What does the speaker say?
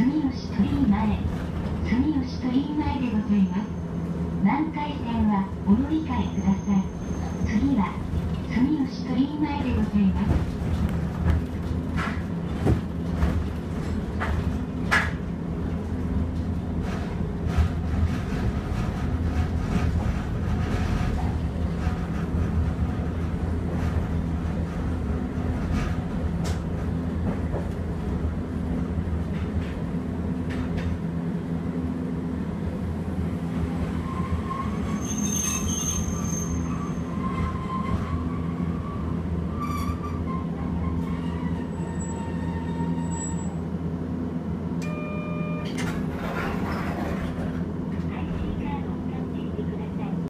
住吉鳥居前住吉鳥居前でございます。南海線はお乗り換えください。次は住吉鳥居前でございます。